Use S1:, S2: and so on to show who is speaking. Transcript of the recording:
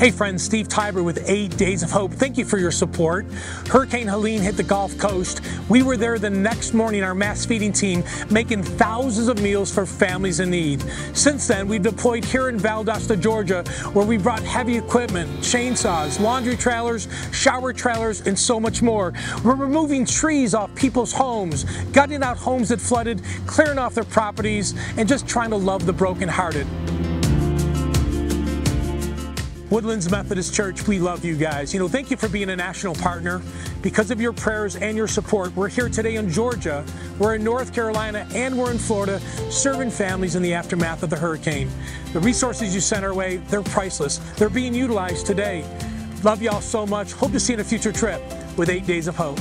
S1: Hey friends, Steve Tybor with 8 Days of Hope. Thank you for your support. Hurricane Helene hit the Gulf Coast. We were there the next morning, our mass feeding team, making thousands of meals for families in need. Since then, we've deployed here in Valdosta, Georgia, where we brought heavy equipment, chainsaws, laundry trailers, shower trailers, and so much more. We're removing trees off people's homes, gutting out homes that flooded, clearing off their properties, and just trying to love the brokenhearted. Woodlands Methodist Church, we love you guys. You know, thank you for being a national partner. Because of your prayers and your support, we're here today in Georgia, we're in North Carolina, and we're in Florida, serving families in the aftermath of the hurricane. The resources you sent our way, they're priceless. They're being utilized today. Love y'all so much. Hope to see you in a future trip with Eight Days of Hope.